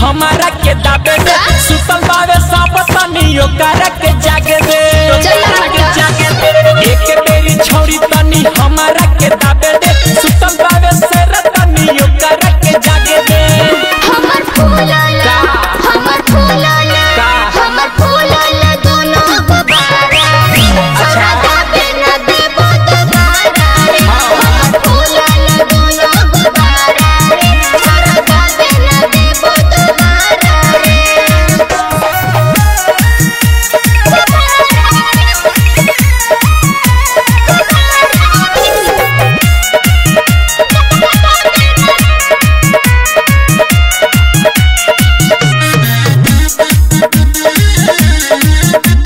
हमारा के दाबे दे। सुतल बावे सब तनियो कर के जागे दे। एक तेरी छोड़ी तनी हमारा के दाबे दे। सुतल बावे से तनियो कर के जागे